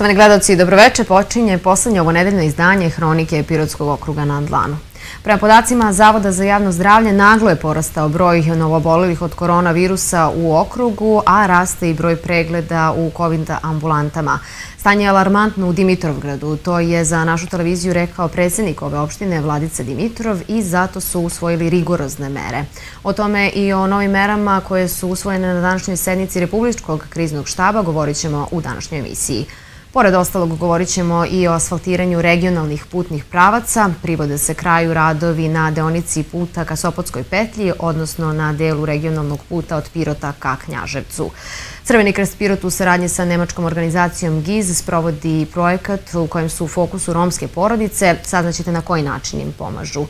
Poštovani gledalci, dobroveče. Počinje poslednje ovo nedeljno izdanje Hronike Pirotskog okruga na Dlanu. Prema podacima Zavoda za javno zdravlje naglo je porastao broj novobolilih od koronavirusa u okrugu, a raste i broj pregleda u COVID ambulantama. Stanje je alarmantno u Dimitrovgradu. To je za našu televiziju rekao predsednik ove opštine Vladica Dimitrov i zato su usvojili rigorozne mere. O tome i o novim merama koje su usvojene na današnjoj sednici Republičkog kriznog štaba govorit ćemo u današnjoj emisiji. Pored ostalog govorit ćemo i o asfaltiranju regionalnih putnih pravaca. Privode se kraju radovi na deonici puta ka Sopotskoj petlji, odnosno na delu regionalnog puta od Pirota ka Knjaževcu. Crveni krst Pirot u saradnji sa nemačkom organizacijom GIZ sprovodi projekat u kojem su u fokusu romske porodice. Saznaćete na koji način im pomažu.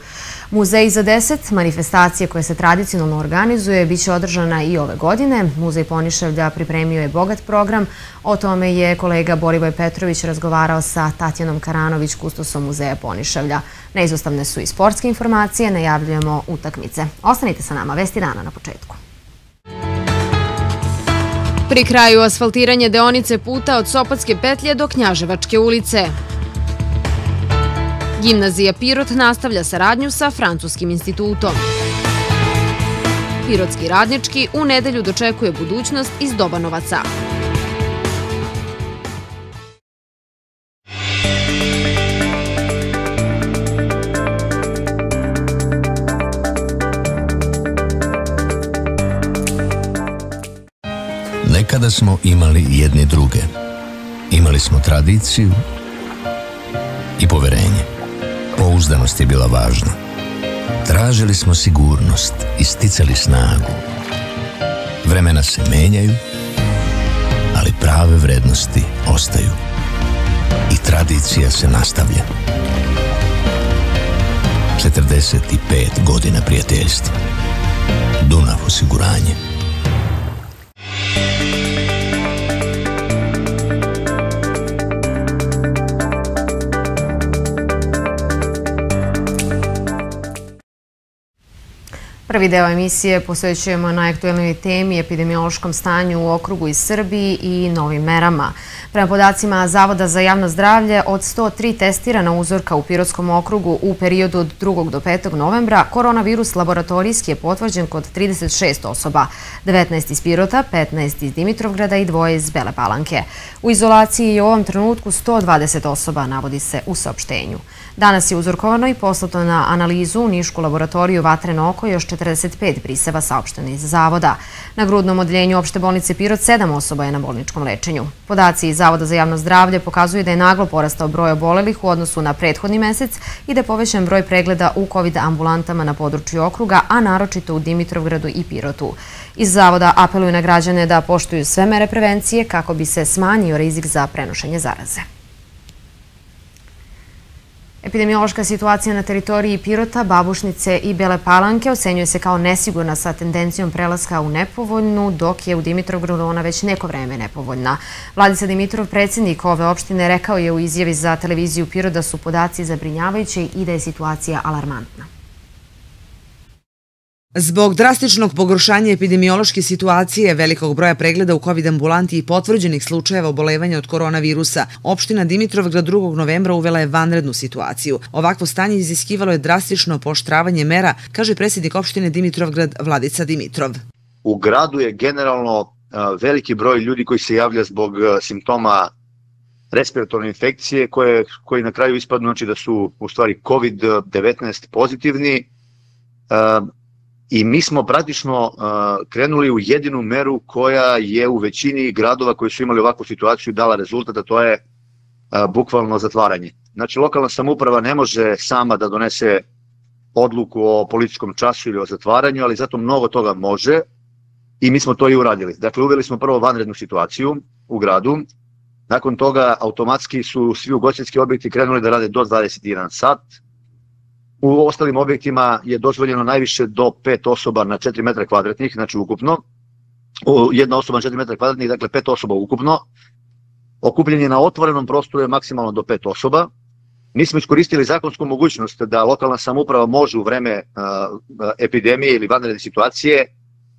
Muzej za deset, manifestacije koje se tradicionalno organizuje, biće održana i ove godine. Muzej Poniševlja pripremio je bogat program. O tome je kolega Borivoj Petrović razgovarao sa Tatjanom Karanović, kustosom Muzeja Poniševlja. Neizostavne su i sportske informacije, najavljujemo utakmice. Ostanite sa nama, vesti dana na početku. Pri kraju asfaltiranje deonice puta od Sopotske petlje do Knjaževačke ulice. Gimnazija Pirot nastavlja saradnju sa Francuskim institutom. Pirotski radnički u nedelju dočekuje budućnost iz Dobanovaca. Smo imali jedni druge. Imali smo tradiciju i poverenje. Pouzdanost je bila važna. Tražili smo sigurnost i sticali snagu. Vremena se menjaju, ali prave vrednosti ostaju. I tradicija se nastavlja. 45 godina prijateljstva. Dunav osiguranje. Prvi deo emisije posvećujemo najaktuelnoj temi epidemiološkom stanju u okrugu i Srbiji i novim merama. Prema podacima Zavoda za javno zdravlje, od 103 testirana uzorka u Pirotskom okrugu u periodu od 2. do 5. novembra, koronavirus laboratorijski je potvrđen kod 36 osoba, 19 iz Pirota, 15 iz Dimitrovgrada i dvoje iz Bele Palanke. U izolaciji je u ovom trenutku 120 osoba, navodi se u saopštenju. Danas je uzorkovano i poslato na analizu u Nišku laboratoriju Vatreno oko još 45 briseva saopštene iz Zavoda. Na grudnom odeljenju opšte bolnice Pirot 7 osoba je na bolničkom lečenju. Podaci iz Zavoda za javno zdravlje pokazuju da je naglo porastao broj obolelih u odnosu na prethodni mesec i da je povećan broj pregleda u COVID ambulantama na području okruga, a naročito u Dimitrovgradu i Pirotu. Iz Zavoda apeluju na građane da poštuju sve mere prevencije kako bi se smanjio rizik za prenošenje zaraze. Epidemiološka situacija na teritoriji Pirota, Babušnice i Bele Palanke ocenjuje se kao nesigurna sa tendencijom prelaska u nepovoljnu, dok je u Dimitrovgradu ona već neko vreme nepovoljna. Vladica Dimitrov, predsjednik ove opštine, rekao je u izjavi za televiziju Pirot da su podaci zabrinjavajući i da je situacija alarmantna. Zbog drastičnog pogoršanja epidemiološke situacije, velikog broja pregleda u COVID ambulanti i potvrđenih slučajeva obolevanja od koronavirusa, opština Dimitrovgrad 2. novembra uvela je vanrednu situaciju. Ovakvo stanje iziskivalo je drastično poštravanje mera, kaže predsjednik opštine Dimitrovgrad Vladica Dimitrov. U gradu je generalno veliki broj ljudi koji se javlja zbog simptoma respiratorne infekcije koje, koji na kraju ispadnu znači da su u stvari COVID-19 pozitivni i mi smo praktično uh, krenuli u jedinu meru koja je u većini gradova koji su imali ovakvu situaciju dala rezultat, to je uh, bukvalno zatvaranje. Znači, lokalna samuprava ne može sama da donese odluku o političkom času ili o zatvaranju, ali zato mnogo toga može i mi smo to i uradili. Dakle, uveli smo prvo vanrednu situaciju u gradu, nakon toga automatski su svi ugostiteljski objekti krenuli da rade do 21 sat, U ostalim objektima je dozvoljeno najviše do pet osoba na 4 metra kvadratnih, znači ukupno. Jedna osoba na 4 metra kvadratnih, dakle pet osoba ukupno. Okupljenje na otvorenom prostoru je maksimalno do pet osoba. Mi smo iskoristili zakonsku mogućnost da lokalna samuprava može u vreme uh, epidemije ili vanredne situacije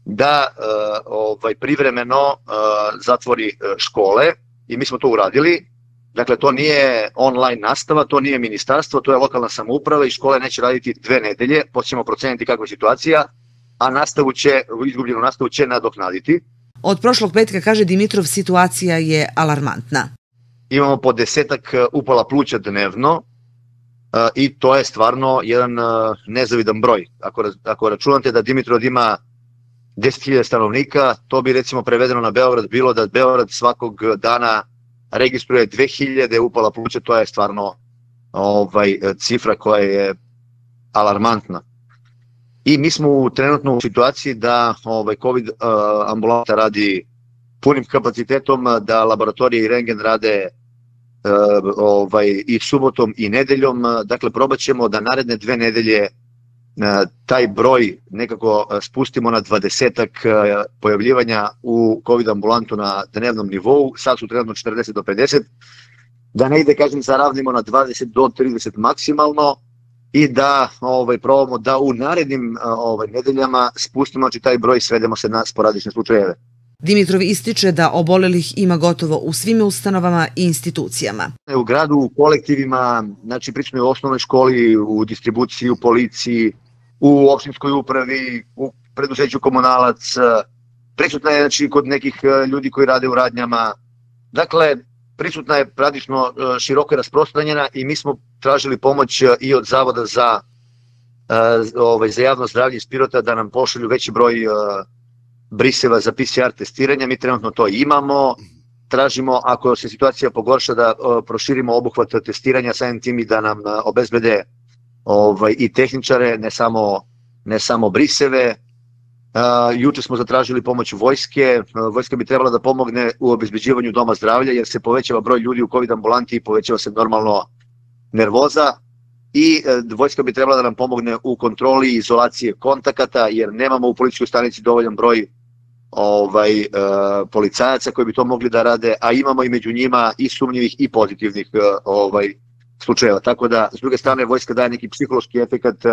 da uh, ovaj privremeno uh, zatvori škole i mi smo to uradili Dakle, to nije online nastava, to nije ministarstvo, to je lokalna samouprava i škole neće raditi dve nedelje, poćemo proceniti kakva je situacija, a nastavu će, izgubljenu nastavu će nadoknaditi. Od prošlog petka, kaže Dimitrov, situacija je alarmantna. Imamo po desetak e, upala pluća dnevno e, i to je stvarno jedan e, nezavidan broj. Ako, ako računate da Dimitrov ima 10.000 stanovnika, to bi recimo prevedeno na Beograd bilo da Beograd svakog dana registruje 2000 upala pluća, to je stvarno ovaj cifra koja je alarmantna. I mi smo u trenutno u situaciji da ovaj COVID uh, ambulanta radi punim kapacitetom, da laboratorije i rengen rade uh, ovaj, i subotom i nedeljom. Dakle, probat ćemo da naredne dve nedelje taj broj nekako spustimo na dvadesetak uh, pojavljivanja u COVID ambulantu na dnevnom nivou. Sad su trenutno 40 do 50. Da ne ide, kažem, zaravnimo na 20 do 30 maksimalno i da ovaj probamo da u narednim ovaj nedeljama spustimo znači taj broj svedemo se na sporadične slučajeve. Dimitrov ističe da obolelih ima gotovo u svim ustanovama i institucijama. U gradu, u kolektivima, znači pričamo u osnovnoj školi, u distribuciji, u policiji, u opštinskoj upravi, u preduzeću komunalac, prisutna je znači, kod nekih e, ljudi koji rade u radnjama. Dakle, prisutna je pradično e, široko rasprostranjena i mi smo tražili pomoć e, i od Zavoda za, ovaj, za javno zdravlje iz Pirota da nam pošalju veći broj briseva za PCR testiranja. Mi trenutno to imamo. Tražimo, ako se situacija pogorša, da proširimo obuhvat testiranja samim tim i da nam obezbede ovaj, i tehničare, ne samo, ne samo briseve. Uh, juče smo zatražili pomoć vojske. Uh, vojska bi trebala da pomogne u obezbeđivanju doma zdravlja jer se povećava broj ljudi u COVID ambulanti i povećava se normalno nervoza i uh, vojska bi trebala da nam pomogne u kontroli izolacije kontakata jer nemamo u policijskoj stanici dovoljan broj ovaj uh, policajaca koji bi to mogli da rade, a imamo i među njima i sumnjivih i pozitivnih uh, ovaj slučajeva. Tako da s druge strane vojska daje neki psihološki efekat uh,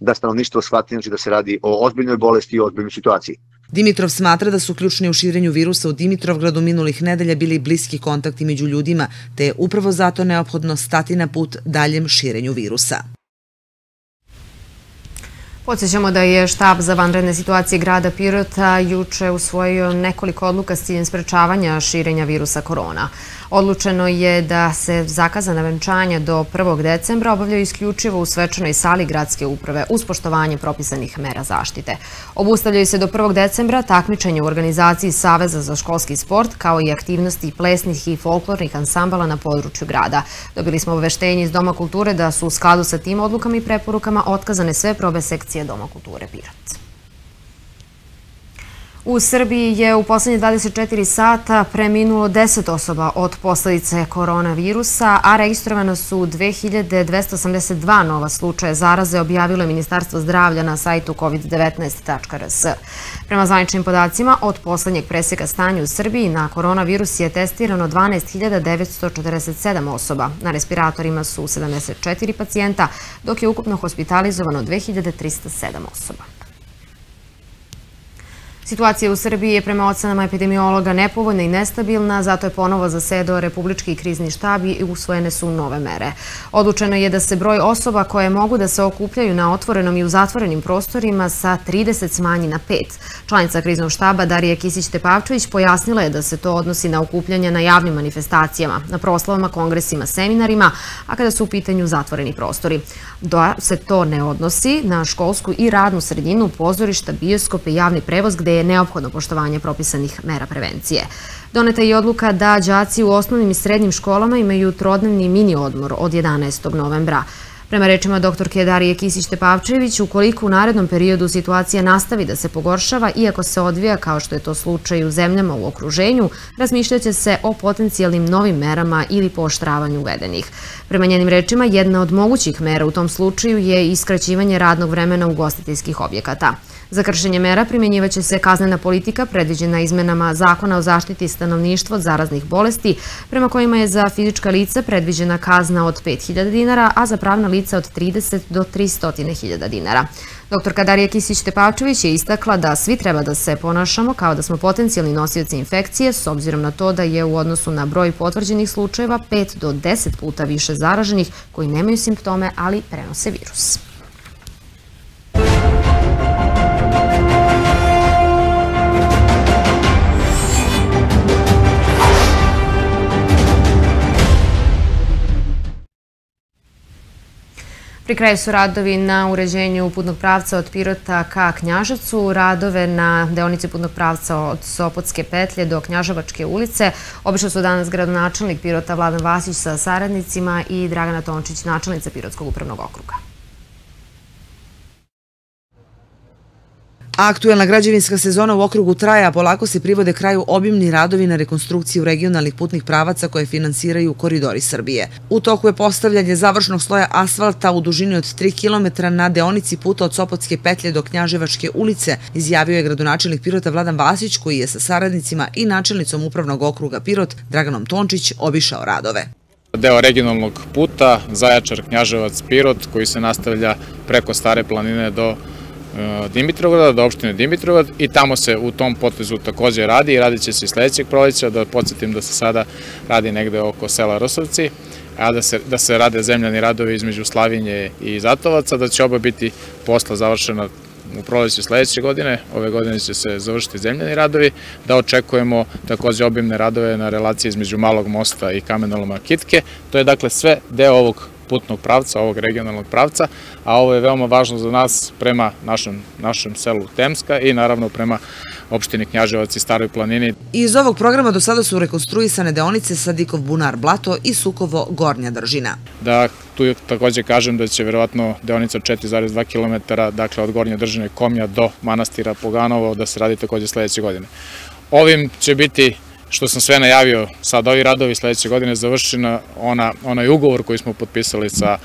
da stanovništvo shvati znači da se radi o ozbiljnoj bolesti i ozbiljnoj situaciji. Dimitrov smatra da su ključni u širenju virusa u Dimitrovgradu minulih nedelja bili bliski kontakti među ljudima, te je upravo zato neophodno stati na put daljem širenju virusa. Podsjećamo da je štab za vanredne situacije grada Pirota juče usvojio nekoliko odluka s ciljem sprečavanja širenja virusa korona. Odlučeno je da se zakazana venčanja do 1. decembra obavljaju isključivo u svečanoj sali gradske uprave uz poštovanje propisanih mera zaštite. Obustavljaju se do 1. decembra takmičenje u organizaciji Saveza za školski sport kao i aktivnosti plesnih i folklornih ansambala na području grada. Dobili smo obaveštenje iz Doma kulture da su u skladu sa tim odlukama i preporukama otkazane sve probe sekcije Doma kulture Pirot. U Srbiji je u poslednje 24 sata preminulo 10 osoba od posledice koronavirusa, a registrovano su 2282 nova slučaja zaraze, objavilo je Ministarstvo zdravlja na sajtu covid19.rs. Prema zvaničnim podacima, od poslednjeg preseka stanja u Srbiji na koronavirus je testirano 12.947 osoba. Na respiratorima su 74 pacijenta, dok je ukupno hospitalizovano 2307 osoba. Situacija u Srbiji je prema ocenama epidemiologa nepovoljna i nestabilna, zato je ponovo zasedao Republički krizni štab i usvojene su nove mere. Odlučeno je da se broj osoba koje mogu da se okupljaju na otvorenom i u zatvorenim prostorima sa 30 smanji na 5. Članica kriznog štaba Darija Kisić-Tepavčević pojasnila je da se to odnosi na okupljanje na javnim manifestacijama, na proslavama, kongresima, seminarima, a kada su u pitanju zatvoreni prostori. Da se to ne odnosi na školsku i radnu sredinu, pozorišta, bioskope javni prevoz gde je je neophodno poštovanje propisanih mera prevencije. Doneta je odluka da đaci u osnovnim i srednjim školama imaju trodnevni mini odmor od 11. novembra. Prema rečima doktorke Darije Kisić-Tepavčević, ukoliko u narednom periodu situacija nastavi da se pogoršava, iako se odvija kao što je to slučaj u zemljama u okruženju, razmišljaće se o potencijalnim novim merama ili poštravanju uvedenih. Prema njenim rečima, jedna od mogućih mera u tom slučaju je iskraćivanje radnog vremena ugostiteljskih objekata. Za kršenje mera primjenjivaće se kaznena politika predviđena izmenama Zakona o zaštiti stanovništva od zaraznih bolesti, prema kojima je za fizička lica predviđena kazna od 5000 dinara, a za pravna lica od 30 do 300.000 dinara. Dr. Darija Kisić-Tepavčević je istakla da svi treba da se ponašamo kao da smo potencijalni nosioci infekcije s obzirom na to da je u odnosu na broj potvrđenih slučajeva 5 do 10 puta više zaraženih koji nemaju simptome, ali prenose virus. Pri kraju su radovi na uređenju putnog pravca od Pirota ka Knjaževcu, radove na deonici putnog pravca od Sopotske petlje do Knjaževačke ulice. Obično su danas gradonačelnik Pirota Vladan Vasić sa saradnicima i Dragana Tončić, načelnica Pirotskog upravnog okruga. Aktuelna građevinska sezona u okrugu traja, polako se privode kraju obimni radovi na rekonstrukciju regionalnih putnih pravaca koje finansiraju koridori Srbije. U toku je postavljanje završnog sloja asfalta u dužini od 3 km na deonici puta od Sopotske petlje do Knjaževačke ulice, izjavio je gradonačelnik Pirota Vladan Vasić, koji je sa saradnicima i načelnicom upravnog okruga Pirot, Draganom Tončić, obišao radove. Deo regionalnog puta Zajačar Knjaževac Pirot koji se nastavlja preko Stare planine do E, Dimitrovgrada, do opštine Dimitrovat i tamo se u tom potezu takođe radi i radit će se i sledećeg proleća, da podsjetim da se sada radi negde oko sela Rosovci, a da se, da se rade zemljani radovi između Slavinje i Zatovaca, da će oba biti posla završena u proleću sledeće godine, ove godine će se završiti zemljani radovi, da očekujemo takođe obimne radove na relaciji između Malog mosta i kamenoloma Kitke. To je dakle sve deo ovog putnog pravca, ovog regionalnog pravca, a ovo je veoma važno za nas prema našem, našem selu Temska i naravno prema opštini Knjaževac i Staroj planini. Iz ovog programa do sada su rekonstruisane deonice Sadikov Bunar Blato i Sukovo Gornja Držina. Da, tu takođe kažem da će verovatno deonica 4,2 km, dakle od Gornje Držine Komja do manastira Poganovo, da se radi takođe sledeće godine. Ovim će biti što sam sve najavio, sad ovi radovi sledeće godine završena ona, onaj ugovor koji smo potpisali sa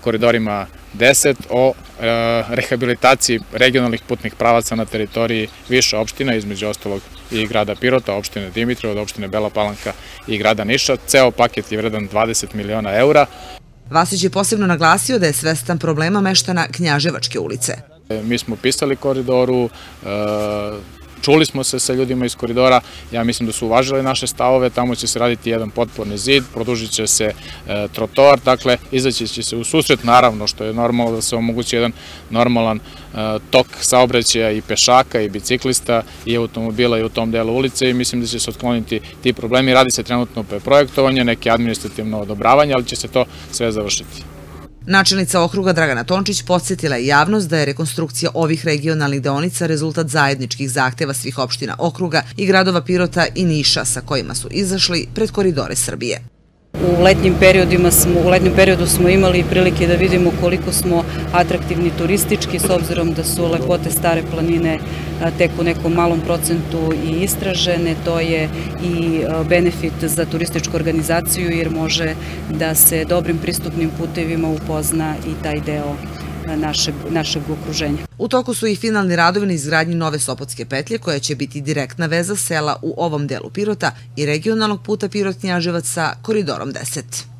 koridorima 10 o e, rehabilitaciji regionalnih putnih pravaca na teritoriji više opština, između ostalog i grada Pirota, opštine Dimitrova, opštine Bela Palanka i grada Niša. Ceo paket je vredan 20 miliona eura. Vasić je posebno naglasio da je svestan problema meštana Knjaževačke ulice. E, mi smo pisali koridoru, e, Čuli smo se sa ljudima iz koridora, ja mislim da su uvažili naše stavove, tamo će se raditi jedan potporni zid, produžit će se e, trotoar, dakle izaći će se u susret, naravno što je normalno da se omogući jedan normalan e, tok saobraćaja i pešaka i biciklista i automobila i u tom delu ulice i mislim da će se otkloniti ti problemi. Radi se trenutno projektovanje, neke administrativno odobravanje, ali će se to sve završiti. Načelnica okruga Dragana Tončić podsjetila je javnost da je rekonstrukcija ovih regionalnih deonica rezultat zajedničkih zahteva svih opština okruga i gradova Pirota i Niša sa kojima su izašli pred koridore Srbije. U letnjim periodima smo, u letnjem periodu smo imali prilike da vidimo koliko smo atraktivni turistički s obzirom da su lepote stare planine tek u nekom malom procentu i istražene. To je i benefit za turističku organizaciju jer može da se dobrim pristupnim putevima upozna i taj deo našeg, našeg okruženja. U toku su i finalni radovi na izgradnji nove Sopotske petlje koja će biti direktna veza sela u ovom delu Pirota i regionalnog puta Pirot-Knjaževac sa koridorom 10.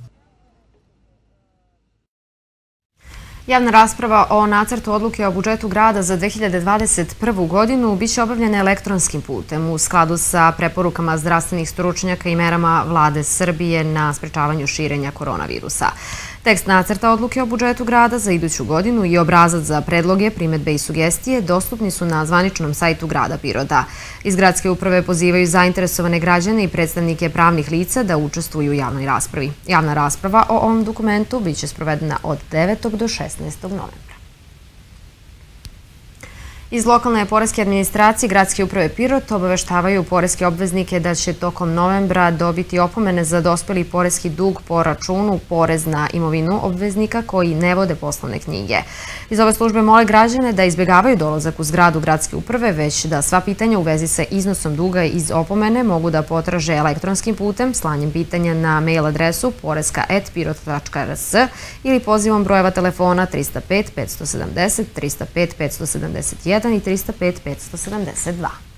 Javna rasprava o nacrtu odluke o budžetu grada za 2021. godinu biće obavljena elektronskim putem u skladu sa preporukama zdravstvenih stručnjaka i merama vlade Srbije na sprečavanju širenja koronavirusa. Tekst nacrta odluke o budžetu grada za iduću godinu i obrazac za predloge, primetbe i sugestije dostupni su na zvaničnom sajtu grada Piroda. Iz gradske uprave pozivaju zainteresovane građane i predstavnike pravnih lica da učestvuju u javnoj raspravi. Javna rasprava o ovom dokumentu biće sprovedena od 9. do 16. novembra. Iz lokalne poreske administracije Gradske uprave Pirot obaveštavaju poreske obveznike da će tokom novembra dobiti opomene za dospeli poreski dug po računu porez na imovinu obveznika koji ne vode poslovne knjige. Iz ove službe mole građane da izbjegavaju dolazak u zgradu Gradske uprave, već da sva pitanja u vezi sa iznosom duga iz opomene mogu da potraže elektronskim putem slanjem pitanja na mail adresu poreska.pirot.rs ili pozivom brojeva telefona 305 570 305 571 1 i 305 572.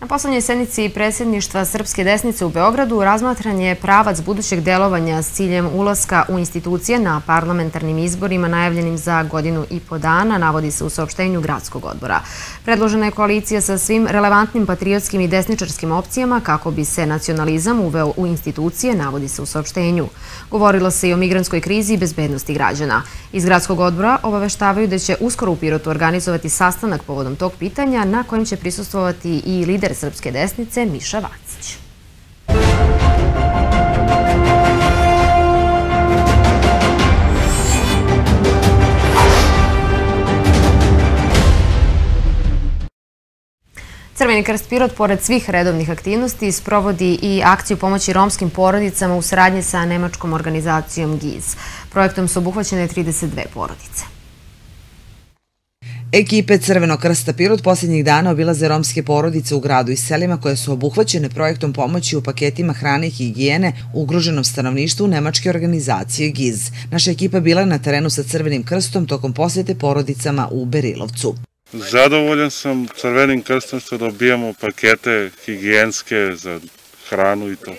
Na poslednjoj sednici predsjedništva Srpske desnice u Beogradu razmatran je pravac budućeg delovanja s ciljem ulaska u institucije na parlamentarnim izborima najavljenim za godinu i po dana, navodi se u saopštenju gradskog odbora. Predložena je koalicija sa svim relevantnim patriotskim i desničarskim opcijama kako bi se nacionalizam uveo u institucije, navodi se u saopštenju. Govorilo se i o migranskoj krizi i bezbednosti građana. Iz gradskog odbora obaveštavaju da će uskoro u Pirotu organizovati sastanak povodom tog pitanja na kojem će prisustovati i lider lider srpske desnice Miša Vacić. Crveni krst Pirot, pored svih redovnih aktivnosti, sprovodi i akciju pomoći romskim porodicama u saradnji sa nemačkom organizacijom GIZ. Projektom su obuhvaćene 32 porodice. Ekipe Crvenog krsta Pirot posljednjih dana obilaze romske porodice u gradu i selima koje su obuhvaćene projektom pomoći u paketima hrane i higijene ugroženom stanovništvu Nemačke organizacije GIZ. Naša ekipa bila je na terenu sa Crvenim krstom tokom posjete porodicama u Berilovcu. Zadovoljan sam Crvenim krstom što dobijamo pakete higijenske za hranu i to.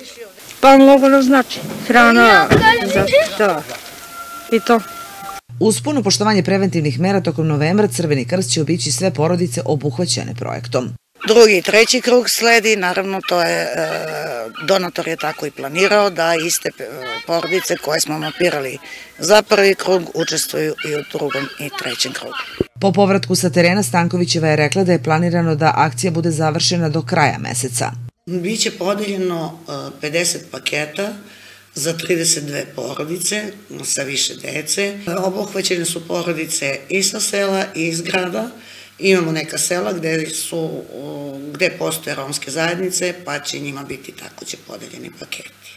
Pa mnogo nam znači. Hrana, za, da, i to. Uz puno poštovanje preventivnih mera tokom novembra Crveni krst će obići sve porodice obuhvaćene projektom. Drugi i treći krug sledi, naravno to je, e, donator je tako i planirao da iste e, porodice koje smo mapirali za prvi krug učestvuju i u drugom i trećem krugu. Po povratku sa terena Stankovićeva je rekla da je planirano da akcija bude završena do kraja meseca. Biće podeljeno 50 e, paketa za 32 porodice sa više dece. Obuhvaćene su porodice i sa sela i iz grada. Imamo neka sela gde, su, gde postoje romske zajednice, pa će njima biti takođe podeljeni paketi.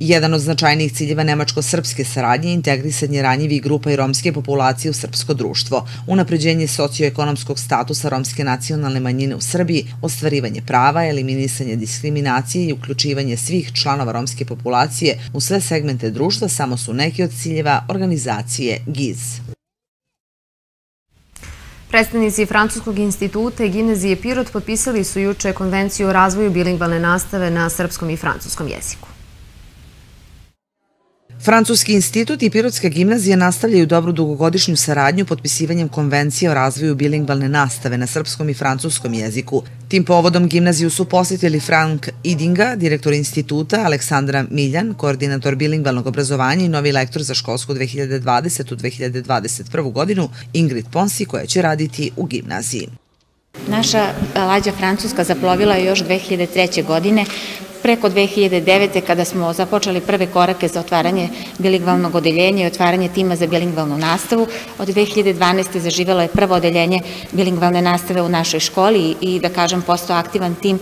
Jedan od značajnijih ciljeva nemačko-srpske saradnje je integrisanje ranjivih grupa i romske populacije u srpsko društvo, unapređenje socioekonomskog statusa romske nacionalne manjine u Srbiji, ostvarivanje prava, eliminisanje diskriminacije i uključivanje svih članova romske populacije u sve segmente društva samo su neki od ciljeva organizacije GIZ. Predstavnici Francuskog instituta i gimnazije Pirot potpisali su juče konvenciju o razvoju bilingvalne nastave na srpskom i francuskom jeziku. Francuski institut i Pirotska gimnazija nastavljaju dobru dugogodišnju saradnju potpisivanjem konvencije o razvoju bilingvalne nastave na srpskom i francuskom jeziku. Tim povodom gimnaziju su posjetili Frank Idinga, direktor instituta, Aleksandra Miljan, koordinator bilingvalnog obrazovanja i novi lektor za školsku 2020-2021 godinu, Ingrid Ponsi, koja će raditi u gimnaziji. Naša lađa Francuska zaplovila je još 2003. godine preko 2009. kada smo započeli prve korake za otvaranje bilingvalnog odeljenja i otvaranje tima za bilingvalnu nastavu. Od 2012. zaživelo je prvo odeljenje bilingvalne nastave u našoj školi i da kažem postao aktivan tim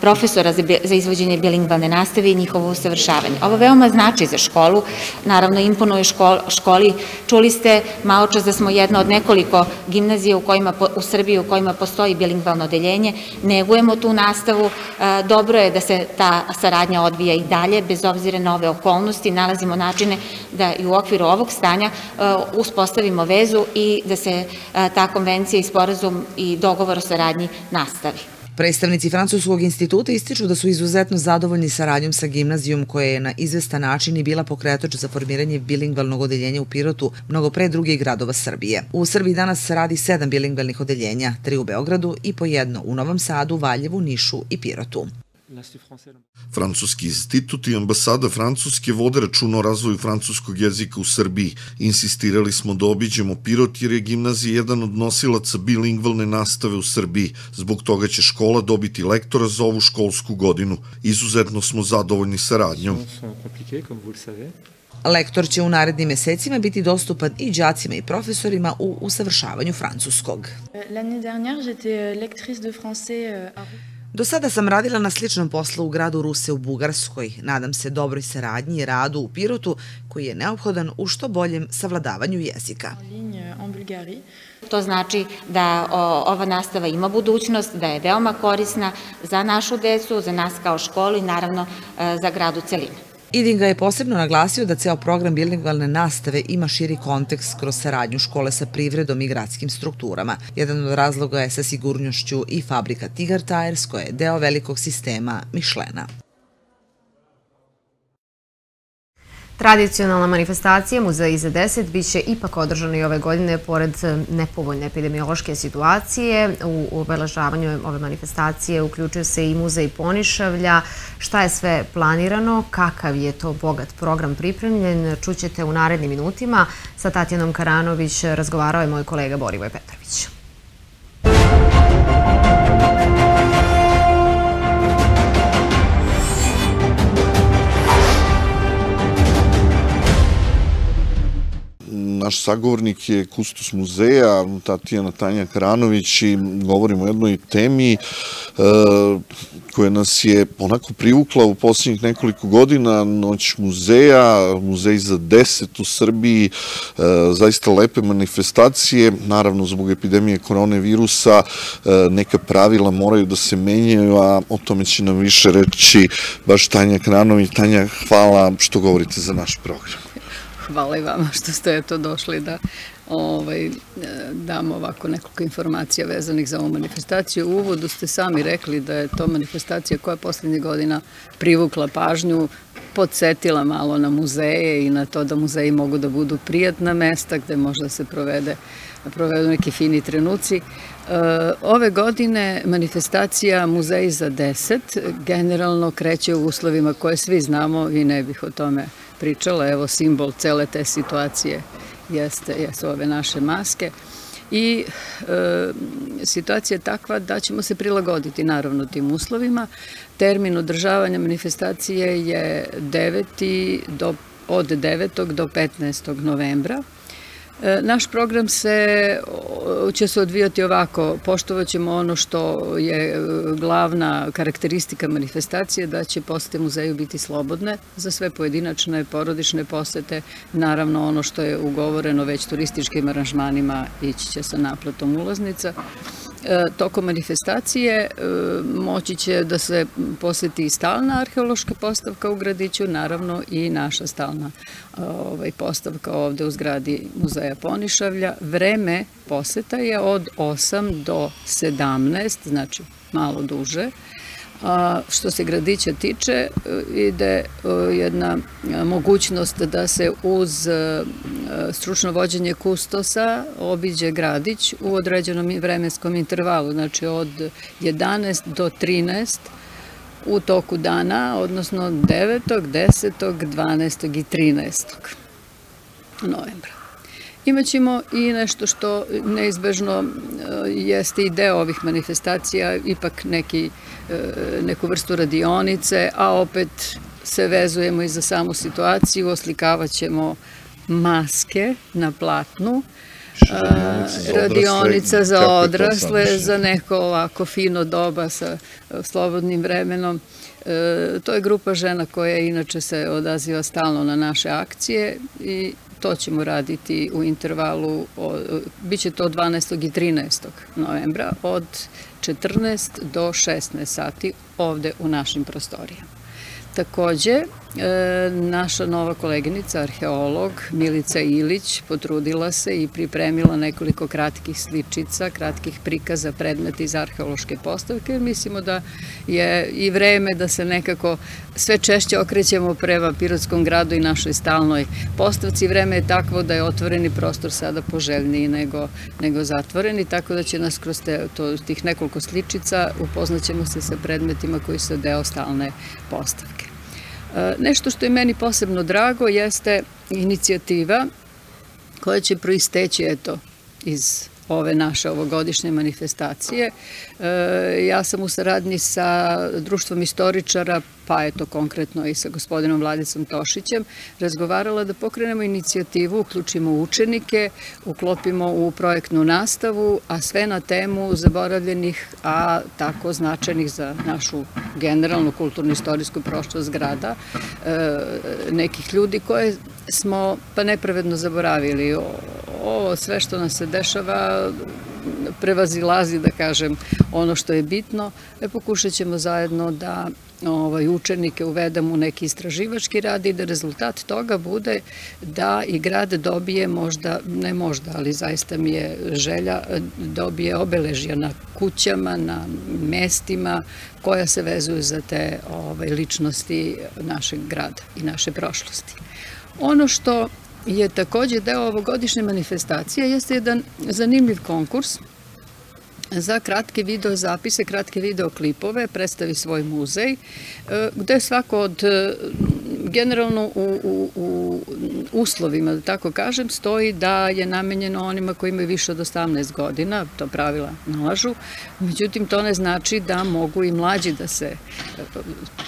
profesora za izvođenje bilingvalne nastave i njihovo usavršavanje. Ovo veoma znači za školu, naravno imponuje školi. Čuli ste malo čas da smo jedna od nekoliko gimnazija u, kojima, u Srbiji u kojima postoji bilingvalno odeljenje, negujemo tu nastavu, dobro je da se ta ta saradnja odvija i dalje, bez obzira na ove okolnosti, nalazimo načine da i u okviru ovog stanja uh, uspostavimo vezu i da se uh, ta konvencija i sporazum i dogovor o saradnji nastavi. Predstavnici Francuskog instituta ističu da su izuzetno zadovoljni saradnjom sa gimnazijom koja je na izvestan način i bila pokretač za formiranje bilingvalnog odeljenja u Pirotu mnogo pre drugih gradova Srbije. U Srbiji danas radi sedam bilingvalnih odeljenja, tri u Beogradu i po jedno u Novom Sadu, Valjevu, Nišu i Pirotu. Francuski institut i ambasada Francuske vode računa o razvoju francuskog jezika u Srbiji. Insistirali smo da obiđemo Pirot jer je gimnazija jedan od nosilaca bilingvalne nastave u Srbiji. Zbog toga će škola dobiti lektora za ovu školsku godinu. Izuzetno smo zadovoljni saradnjom. Lektor će u narednim mesecima biti dostupan i đacima i profesorima u usavršavanju francuskog. L'année dernière, j'étais lectrice de français euh, à Do sada sam radila na sličnom poslu u gradu Ruse u Bugarskoj. Nadam se dobroj saradnji i radu u Pirotu, koji je neophodan u što boljem savladavanju jezika. To znači da ova nastava ima budućnost, da je veoma korisna za našu decu, za nas kao školu i naravno e, za gradu celinu. Idinga je posebno naglasio da ceo program bilingvalne nastave ima širi kontekst kroz saradnju škole sa privredom i gradskim strukturama. Jedan od razloga je sa sigurnošću i fabrika Tigar Tires koja je deo velikog sistema Mišlena. Tradicionalna manifestacija Muzeja iza 10 biće ipak održana i ove godine pored nepovoljne epidemiološke situacije. U obeležavanju ove manifestacije uključuje se i Muzej Ponišavlja. Šta je sve planirano, kakav je to bogat program pripremljen, čućete u narednim minutima. Sa Tatjanom Karanović razgovarao je moj kolega Borivoj Petrović. Naš sagovornik je kustos muzeja, Tatijana Tanja Karanović i govorimo o jednoj temi e, koja nas je onako privukla u posljednjih nekoliko godina, Noć muzeja, muzej za deset u Srbiji, e, zaista lepe manifestacije, naravno zbog epidemije koronavirusa e, neka pravila moraju da se menjaju, a o tome će nam više reći baš Tanja Karanović. Tanja, hvala što govorite za naš program hvala i vama što ste eto došli da ovaj, damo ovako nekoliko informacija vezanih za ovu manifestaciju. U uvodu ste sami rekli da je to manifestacija koja poslednje godina privukla pažnju, podsetila malo na muzeje i na to da muzeji mogu da budu prijatna mesta gde možda se provede provedu neki fini trenuci. E, ove godine manifestacija Muzeji za deset generalno kreće u uslovima koje svi znamo i ne bih o tome pričala, evo simbol cele te situacije jeste, jesu ove naše maske. I e, situacija je takva da ćemo se prilagoditi naravno tim uslovima. Termin održavanja manifestacije je 9. Do, od 9. do 15. novembra. E, naš program se, će se odvijati ovako, poštovat ćemo ono što je e, glavna karakteristika manifestacije, da će posete muzeju biti slobodne za sve pojedinačne porodične posete, naravno ono što je ugovoreno već turističkim aranžmanima ići će sa naplatom ulaznica. E, tokom manifestacije e, moći će da se poseti stalna arheološka postavka u gradiću, naravno i naša stalna ovaj, postavka ovde u zgradi Muzeja Ponišavlja. Vreme poseta je od 8 do 17, znači malo duže. A što se gradića tiče, e, ide e, jedna e, mogućnost da se uz stručno vođenje kustosa obiđe gradić u određenom vremenskom intervalu, znači od 11 do 13 u toku dana, odnosno 9., 10., 12. i 13. novembra. Imaćemo i nešto što neizbežno jeste i deo ovih manifestacija, ipak neki neku vrstu radionice, a opet se vezujemo i za samu situaciju, oslikavaćemo ćemo maske na platnu, radionica za odrasle, za neko ovako fino doba sa slobodnim vremenom. E, to je grupa žena koja inače se odaziva stalno na naše akcije i to ćemo raditi u intervalu, biće to 12. i 13. novembra od 14 do 16 sati ovde u našim prostorijama. Takođe, e, naša nova koleginica, arheolog Milica Ilić, potrudila se i pripremila nekoliko kratkih sličica, kratkih prikaza predmeta iz arheološke postavke, mislimo da je i vreme da se nekako sve češće okrećemo prema Pirotskom gradu i našoj stalnoj postavci. Vreme je takvo da je otvoreni prostor sada poželjniji nego, nego zatvoreni, tako da će nas kroz te, tih nekoliko sličica upoznaćemo se sa predmetima koji su deo stalne postavke. E, nešto što je meni posebno drago jeste inicijativa koja će proisteći eto, iz ove naše ovogodišnje manifestacije. E, ja sam u saradnji sa društvom istoričara pa eto konkretno i sa gospodinom Vladicom Tošićem, razgovarala da pokrenemo inicijativu, uključimo učenike, uklopimo u projektnu nastavu, a sve na temu zaboravljenih, a tako značajnih za našu generalnu kulturno-istorijsku prošlost grada, e, nekih ljudi koje smo pa nepravedno zaboravili. Ovo sve što nam se dešava prevazilazi, da kažem, ono što je bitno. E, pokušat ćemo zajedno da ovaj, učenike uvedemo u neki istraživački rad i da rezultat toga bude da i grad dobije možda, ne možda, ali zaista mi je želja, dobije obeležja na kućama, na mestima koja se vezuju za te ovaj, ličnosti našeg grada i naše prošlosti. Ono što je takođe deo ovogodišnje manifestacije jeste jedan zanimljiv konkurs za kratke video zapise, kratke video klipove, predstavi svoj muzej, e, gde svako od e, generalno u, u, u uslovima, da tako kažem, stoji da je namenjeno onima koji imaju više od 18 godina, to pravila nalažu, međutim to ne znači da mogu i mlađi da se,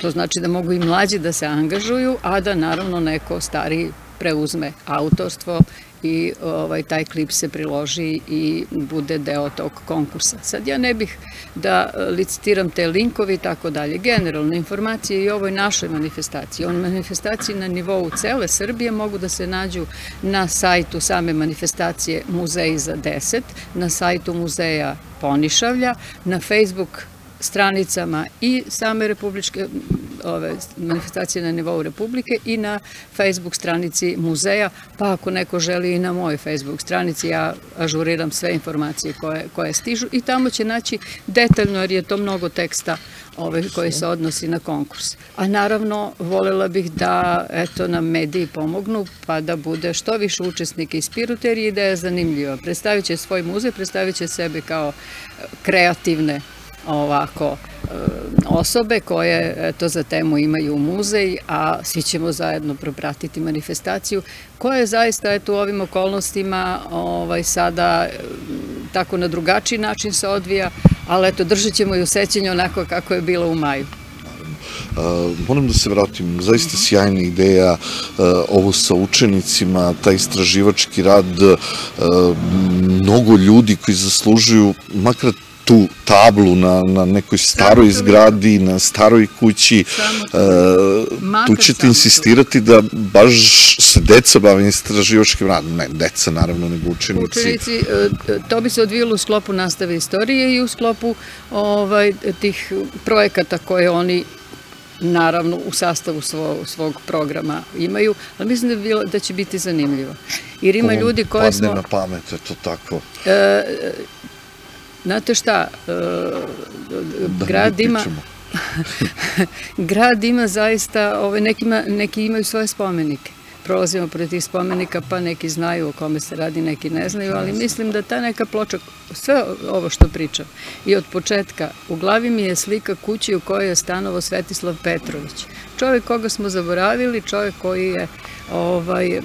to znači da mogu i mlađi da se angažuju, a da naravno neko stari preuzme autorstvo i ovaj, taj klip se priloži i bude deo tog konkursa. Sad ja ne bih da licitiram te linkovi i tako dalje. Generalne informacije i ovoj našoj manifestaciji. On manifestaciji na nivou cele Srbije mogu da se nađu na sajtu same manifestacije Muzeji za 10, na sajtu muzeja Ponišavlja, na Facebook stranicama i same republičke ove manifestacije na nivou Republike i na Facebook stranici muzeja, pa ako neko želi i na mojoj Facebook stranici, ja ažuriram sve informacije koje, koje stižu i tamo će naći detaljno, jer je to mnogo teksta ove, koji se odnosi na konkurs. A naravno, volela bih da eto, nam mediji pomognu, pa da bude što više učesnika iz Piroterije i da je zanimljivo. Predstavit će svoj muzej, predstavit će sebe kao kreativne ovako e, osobe koje eto, za temu imaju muzej, a svi ćemo zajedno propratiti manifestaciju. Koja je zaista eto, u ovim okolnostima ovaj, sada e, tako na drugačiji način se odvija, ali eto, držat ćemo i u sećanju onako kako je bilo u maju. Uh, moram da se vratim, zaista sjajna ideja uh, ovo sa učenicima, taj istraživački rad, uh, mnogo ljudi koji zaslužuju, makar tu tablu na, na nekoj staroj zgradi, na staroj kući, e, tu ćete insistirati da baš se deca bave istraživačkim radom. Ne, deca naravno, nego učenici. Učenici, e, to bi se odvijelo u sklopu nastave istorije i u sklopu ovaj, tih projekata koje oni naravno u sastavu svog, svog programa imaju, ali mislim da, bi bilo, da će biti zanimljivo. Jer ima ljudi koje smo... Padne na pamet, to tako. E, Znate šta, e, da grad ima... grad ima zaista, ove, nekima, neki imaju svoje spomenike. Prolazimo pored tih spomenika, pa neki znaju o kome se radi, neki ne znaju, ali mislim da ta neka ploča, sve ovo što pričam, i od početka, u glavi mi je slika kući u kojoj je stanovo Svetislav Petrović. Čovjek koga smo zaboravili, čovjek koji je ovaj, e,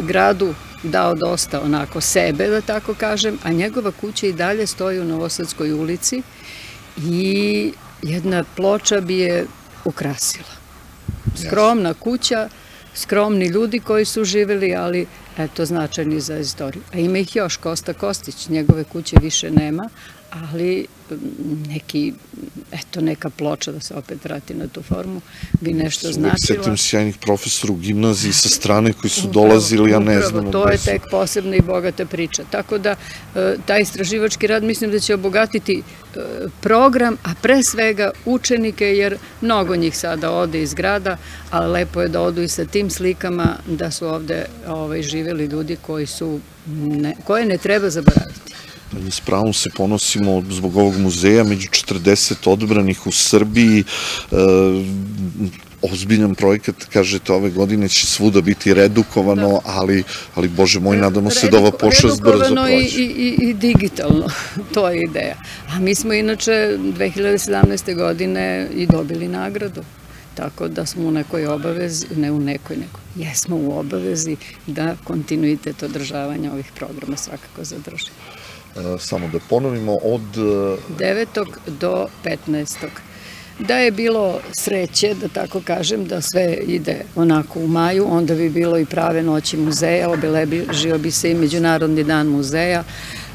gradu dao dosta onako sebe, da tako kažem, a njegova kuća i dalje stoji u Novosadskoj ulici i jedna ploča bi je ukrasila. Skromna kuća, skromni ljudi koji su živeli, ali eto značajni za istoriju. A ima ih još, Kosta Kostić, njegove kuće više nema, ali neki, eto neka ploča da se opet vrati na tu formu, bi nešto značila. Setim sjajnih profesora u gimnaziji sa strane koji su dolazili, ja ne znam. To je tek posebna i bogata priča. Tako da, e, taj istraživački rad mislim da će obogatiti e, program, a pre svega učenike, jer mnogo njih sada ode iz grada, ali lepo je da odu i sa tim slikama da su ovde ovaj, živeli ljudi koji su, ne, koje ne treba zaboraviti. S pravom se ponosimo zbog ovog muzeja, među 40 odbranih u Srbiji, e, ozbiljan projekat, kažete, ove godine će svuda biti redukovano, da. ali, ali bože moj, nadamo se da ova pošast brzo prođe. Redukovano i, i, i digitalno, to je ideja. A mi smo inače 2017. godine i dobili nagradu. Tako da smo u nekoj obavezi, ne u nekoj, nego jesmo u obavezi da kontinuitet održavanja ovih programa svakako zadrži. E, samo da ponovimo, od... 9. E, do 15. Da je bilo sreće, da tako kažem, da sve ide onako u maju, onda bi bilo i prave noći muzeja, obeležio bi se i Međunarodni dan muzeja.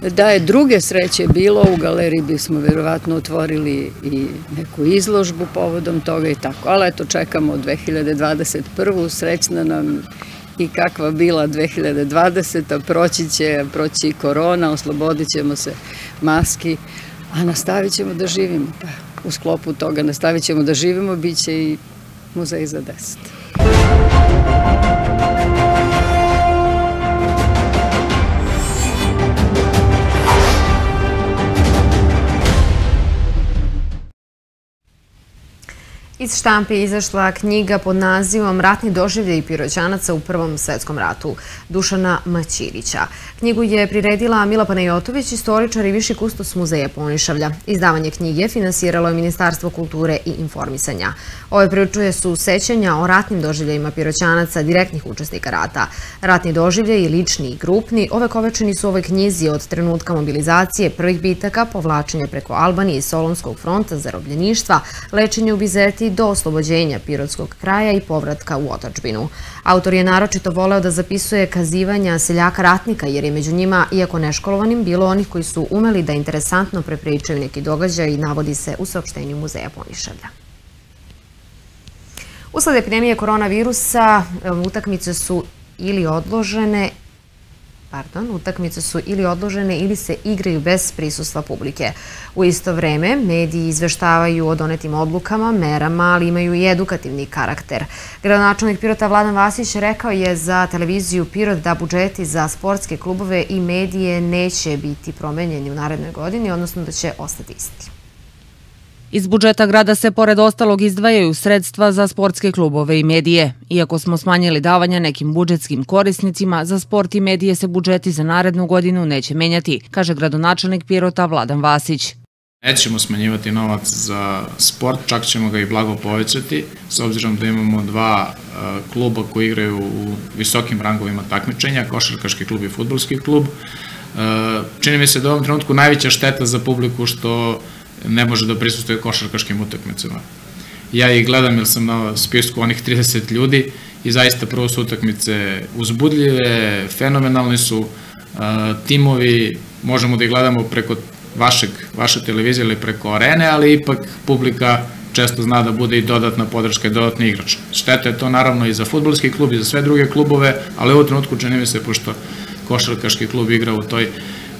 Da je druge sreće bilo, u galeriji bismo verovatno otvorili i neku izložbu povodom toga i tako. Ali eto, čekamo 2021. Srećna nam i kakva bila 2020. Proći će, proći i korona, oslobodit ćemo se maski, a nastavit ćemo da živimo. Pa, u sklopu toga nastavit ćemo da živimo, bit će i muzej za deset. Iz štampe je izašla knjiga pod nazivom Ratni doživlje piroćanaca u Prvom svetskom ratu Dušana Maćirića. Knjigu je priredila Mila Panajotović, istoričar i viši kustos muzeja Ponišavlja. Izdavanje knjige finansiralo je Ministarstvo kulture i informisanja. Ove pričuje su sećanja o ratnim doživljajima piroćanaca direktnih učesnika rata. Ratni doživljaj, lični i grupni, ove kovečeni su u ovoj knjizi od trenutka mobilizacije, prvih bitaka, povlačenja preko Albanije i Solonskog fronta, zarobljeništva, lečenje u Bizeti do oslobođenja Pirotskog kraja i povratka u otačbinu. Autor je naročito voleo da zapisuje kazivanja seljaka ratnika, jer je među njima, iako neškolovanim, bilo onih koji su umeli da interesantno prepričaju neki događaj i navodi se u saopštenju Muzeja Ponišavlja. Usled epidemije koronavirusa utakmice su ili odložene pardon, utakmice su ili odložene ili se igraju bez prisustva publike. U isto vreme, mediji izveštavaju o donetim odlukama, merama, ali imaju i edukativni karakter. Gradonačelnik Pirota Vladan Vasić rekao je za televiziju Pirot da budžeti za sportske klubove i medije neće biti promenjeni u narednoj godini, odnosno da će ostati isti. Iz budžeta grada se pored ostalog izdvajaju sredstva za sportske klubove i medije. Iako smo smanjili davanja nekim budžetskim korisnicima, za sport i medije se budžeti za narednu godinu neće menjati, kaže gradonačelnik Pirota Vladan Vasić. Nećemo smanjivati novac za sport, čak ćemo ga i blago povećati, s obzirom da imamo dva e, kluba koji igraju u visokim rangovima takmičenja, košarkaški klub i futbolski klub. E, čini mi se da u ovom trenutku najveća šteta za publiku što ne može da prisustuje košarkaškim utakmicama. Ja ih gledam jer sam na spisku onih 30 ljudi i zaista prvo su utakmice uzbudljive, fenomenalni su timovi, možemo da ih gledamo preko vašeg, vaše televizije ili preko arene, ali ipak publika često zna da bude i dodatna podrška i dodatni igrač. Šteta je to naravno i za futbolski klub i za sve druge klubove, ali u trenutku čini mi se, pošto košarkaški klub igra u toj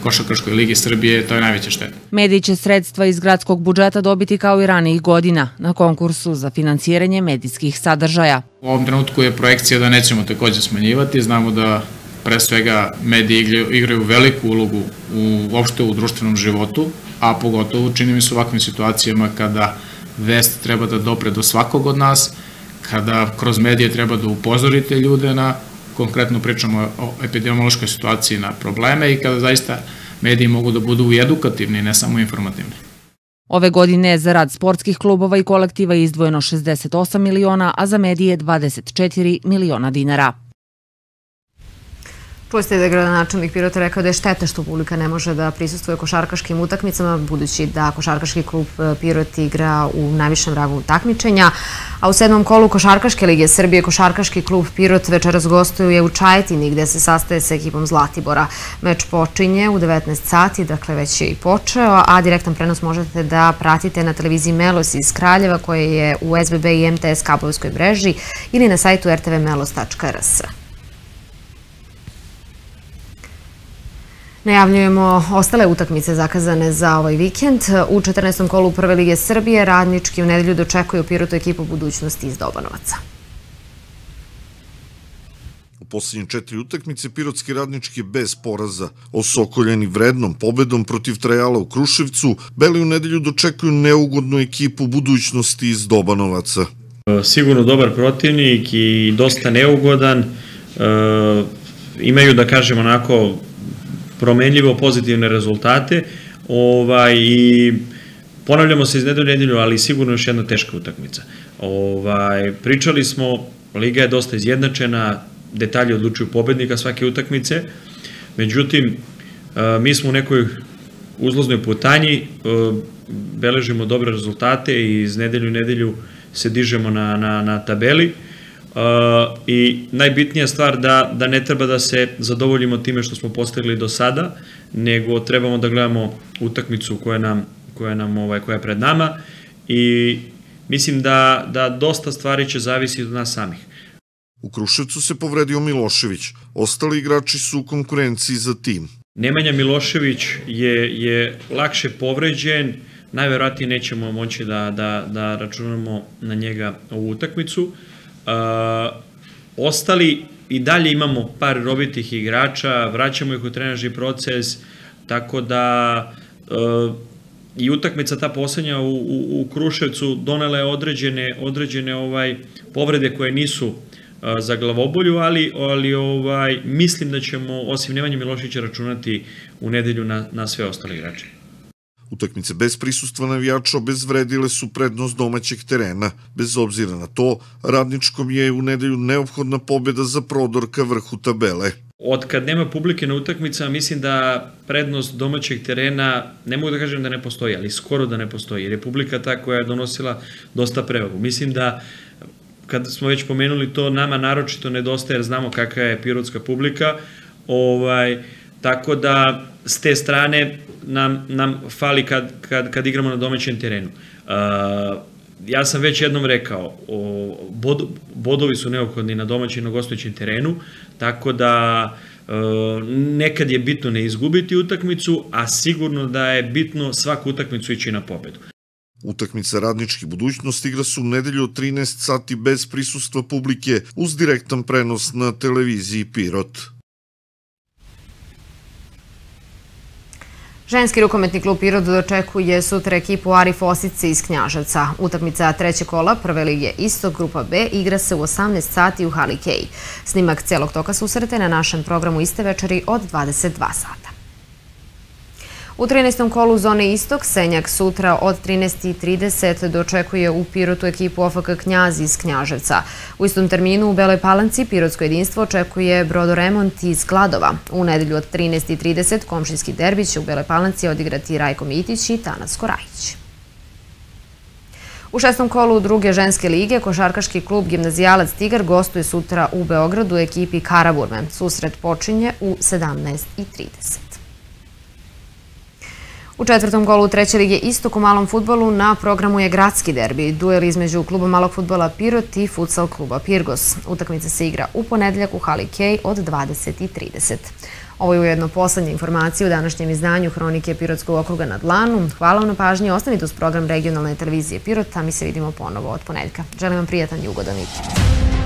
Košarkaškoj ligi Srbije, to je najveća šteta. Mediji će sredstva iz gradskog budžeta dobiti kao i ranijih godina na konkursu za finansiranje medijskih sadržaja. U ovom trenutku je projekcija da nećemo takođe smanjivati. Znamo da pre svega mediji igraju veliku ulogu u, uopšte u društvenom životu, a pogotovo čini mi se u ovakvim situacijama kada vest treba da dopre do svakog od nas, kada kroz medije treba da upozorite ljude na konkretno pričamo o epidemiološkoj situaciji na probleme i kada zaista mediji mogu da budu i edukativni, ne samo informativni. Ove godine za rad sportskih klubova i kolektiva izdvojeno 68 miliona, a za medije 24 miliona dinara. Čuli ste da je gradonačelnik Pirota rekao da je šteta što publika ne može da prisustuje košarkaškim utakmicama, budući da košarkaški klub e, Pirot igra u najvišem ragu takmičenja. A u sedmom kolu Košarkaške lige Srbije košarkaški klub Pirot večeras gostuje u Čajetini gde se sastaje sa ekipom Zlatibora. Meč počinje u 19 sati, dakle već je i počeo, a direktan prenos možete da pratite na televiziji Melos iz Kraljeva koje je u SBB i MTS kablovskoj mreži ili na sajtu rtvmelos.rs. Najavljujemo ostale utakmice zakazane za ovaj vikend. U 14. kolu Prve lige Srbije radnički u nedelju dočekuju Pirotu ekipu budućnosti iz Dobanovaca. U poslednje četiri utakmice Pirotski radnički bez poraza, osokoljeni vrednom pobedom protiv Trajala u Kruševcu, Beli u nedelju dočekuju neugodnu ekipu budućnosti iz Dobanovaca. Sigurno dobar protivnik i dosta neugodan. E, imaju, da kažem, onako promenljivo pozitivne rezultate ovaj, i ponavljamo se iz nedelju nedelju, ali sigurno još jedna teška utakmica. Ovaj, pričali smo, Liga je dosta izjednačena, detalje odlučuju pobednika svake utakmice, međutim, e, mi smo u nekoj uzlaznoj putanji, e, beležimo dobre rezultate i iz nedelju u nedelju se dižemo na, na, na tabeli, i najbitnija stvar da, da ne treba da se zadovoljimo time što smo postigli do sada, nego trebamo da gledamo utakmicu koja nam, koja nam ovaj, koja je pred nama i mislim da, da dosta stvari će zavisiti od nas samih. U Kruševcu se povredio Milošević. Ostali igrači su u konkurenciji za tim. Nemanja Milošević je, je lakše povređen, najverovatnije nećemo moći da, da, da računamo na njega ovu utakmicu. Uh, ostali i dalje imamo par robitih igrača, vraćamo ih u trenažni proces, tako da uh, i utakmica ta poslednja u, u, u Kruševcu donela je određene, određene ovaj povrede koje nisu za glavobolju, ali, ali ovaj, mislim da ćemo, osim Nemanja Milošića, računati u nedelju na, na sve ostale igrače. Utakmice bez prisustva navijača obezvredile su prednost domaćeg terena. Bez obzira na to, radničkom je u nedelju neophodna pobjeda za prodor ka vrhu tabele. Od kad nema publike na utakmicama, mislim da prednost domaćeg terena, ne mogu da kažem da ne postoji, ali skoro da ne postoji, jer je publika ta koja je donosila dosta prevagu. Mislim da kad smo već pomenuli to, nama naročito nedostaje jer znamo kakva je pirotska publika, ovaj, tako da s te strane nam, nam fali kad, kad, kad igramo na domaćem terenu. Uh, ja sam već jednom rekao, o, bod, bodovi su neophodni na domaćem i na gostujućem terenu, tako da e, nekad je bitno ne izgubiti utakmicu, a sigurno da je bitno svaku utakmicu ići na pobedu. Utakmica radnički budućnost igra su u nedelju od 13 sati bez prisustva publike uz direktan prenos na televiziji Pirot. Ženski rukometni klub Pirot dočekuje sutra ekipu Arif Osice iz Knjaževca. Utakmica treće kola Prve lige Istok, grupa B, igra se u 18 sati u Hali Kej. Snimak celog toka susrete na našem programu iste večeri od 22 sata. U 13. kolu zone Istok Senjak sutra od 13.30 dočekuje u Pirotu ekipu OFK Knjaz iz Knjaževca. U istom terminu u Beloj Palanci Pirotsko jedinstvo očekuje Brodoremont iz Gladova. U nedelju od 13.30 komšinski derbi će u Beloj Palanci odigrati Rajko Mitić i Tanas Korajić. U šestom kolu druge ženske lige košarkaški klub Gimnazijalac Tigar gostuje sutra u Beogradu ekipi Karaburme. Susret počinje u 17.30. U četvrtom golu treće lige Istok u malom futbolu na programu je gradski derbi, duel između kluba malog futbola Pirot i futsal kluba Pirgos. Utakmica se igra u ponedeljak u Hali Kej od 20.30. Ovo je ujedno poslednja informacija u današnjem izdanju Hronike Pirotskog okruga na Dlanu. Hvala vam na pažnji, ostanite uz program regionalne televizije Pirot, a mi se vidimo ponovo od ponedeljka. Želim vam prijatan i ugodan vikend.